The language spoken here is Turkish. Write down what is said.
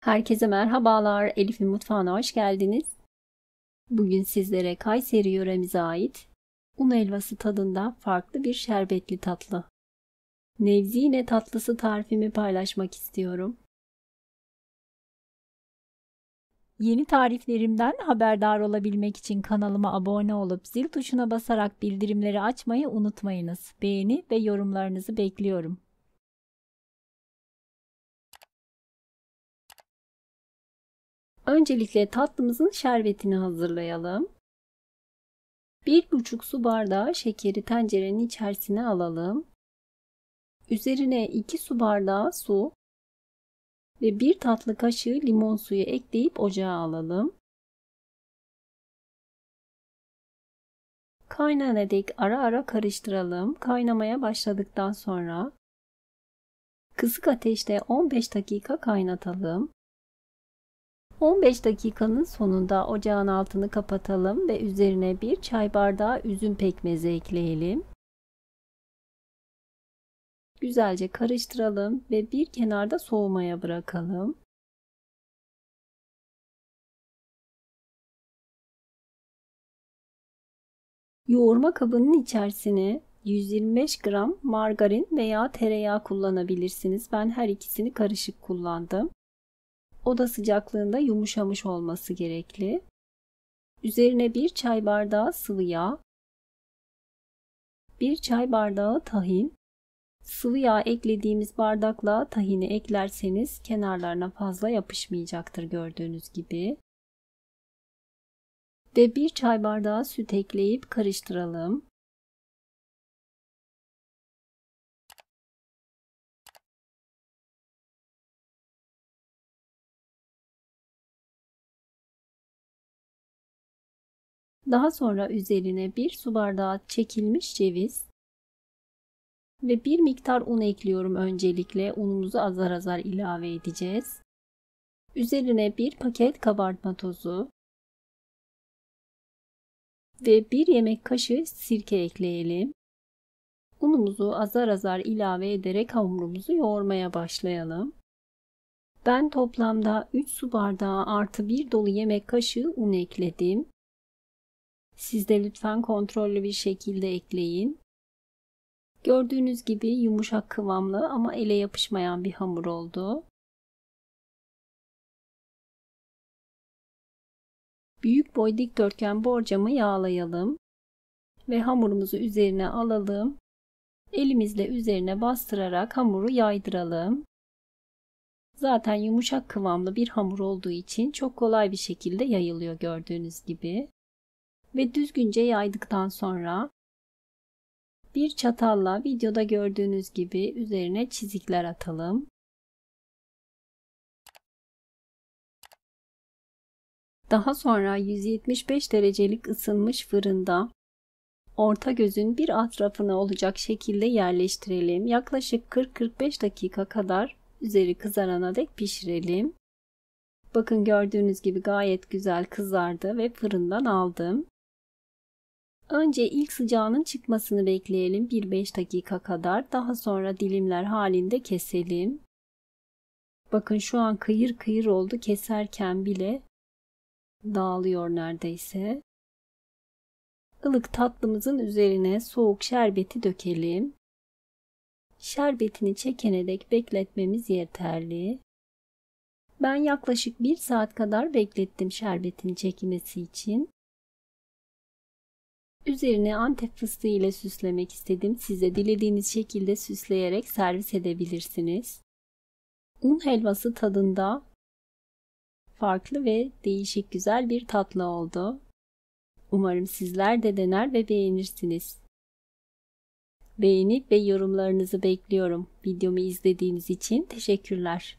Herkese merhabalar. Elif'in mutfağına hoş geldiniz. Bugün sizlere Kayseri yöremize ait un helvası tadında farklı bir şerbetli tatlı. Nevzine tatlısı tarifimi paylaşmak istiyorum. Yeni tariflerimden haberdar olabilmek için kanalıma abone olup zil tuşuna basarak bildirimleri açmayı unutmayınız. Beğeni ve yorumlarınızı bekliyorum. Öncelikle tatlımızın şerbetini hazırlayalım. 1,5 su bardağı şekeri tencerenin içerisine alalım. Üzerine 2 su bardağı su ve 1 tatlı kaşığı limon suyu ekleyip ocağa alalım. Kaynana dek ara ara karıştıralım. Kaynamaya başladıktan sonra kısık ateşte 15 dakika kaynatalım. 15 dakikanın sonunda ocağın altını kapatalım ve üzerine bir çay bardağı üzüm pekmezi ekleyelim. Güzelce karıştıralım ve bir kenarda soğumaya bırakalım. Yoğurma kabının içerisine 125 gram margarin veya tereyağı kullanabilirsiniz. Ben her ikisini karışık kullandım. Oda sıcaklığında yumuşamış olması gerekli. Üzerine bir çay bardağı sıvı yağ, bir çay bardağı tahin, sıvı yağ eklediğimiz bardakla tahini eklerseniz kenarlarına fazla yapışmayacaktır gördüğünüz gibi. Ve bir çay bardağı süt ekleyip karıştıralım. Daha sonra üzerine bir su bardağı çekilmiş ceviz ve bir miktar un ekliyorum öncelikle. Unumuzu azar azar ilave edeceğiz. Üzerine bir paket kabartma tozu ve bir yemek kaşığı sirke ekleyelim. Unumuzu azar azar ilave ederek hamurumuzu yoğurmaya başlayalım. Ben toplamda 3 su bardağı artı 1 dolu yemek kaşığı un ekledim. Siz de lütfen kontrollü bir şekilde ekleyin. Gördüğünüz gibi yumuşak kıvamlı ama ele yapışmayan bir hamur oldu. Büyük boy dikdörtgen borcamı yağlayalım ve hamurumuzu üzerine alalım. Elimizle üzerine bastırarak hamuru yaydıralım. Zaten yumuşak kıvamlı bir hamur olduğu için çok kolay bir şekilde yayılıyor gördüğünüz gibi ve düzgünce yaydıktan sonra bir çatalla videoda gördüğünüz gibi üzerine çizikler atalım. Daha sonra 175 derecelik ısınmış fırında orta gözün bir atrafına olacak şekilde yerleştirelim. Yaklaşık 40-45 dakika kadar üzeri kızarana dek pişirelim. Bakın gördüğünüz gibi gayet güzel kızardı ve fırından aldım. Önce ilk sıcağının çıkmasını bekleyelim 1-5 dakika kadar. Daha sonra dilimler halinde keselim. Bakın şu an kıyır kıyır oldu. Keserken bile dağılıyor neredeyse. Ilık tatlımızın üzerine soğuk şerbeti dökelim. Şerbetini çekene dek bekletmemiz yeterli. Ben yaklaşık 1 saat kadar beklettim şerbetin çekmesi için. Üzerine antep fıstığı ile süslemek istedim. Size dilediğiniz şekilde süsleyerek servis edebilirsiniz. Un helvası tadında farklı ve değişik güzel bir tatlı oldu. Umarım sizler de dener ve beğenirsiniz. Beğenip ve yorumlarınızı bekliyorum. Videomu izlediğiniz için teşekkürler.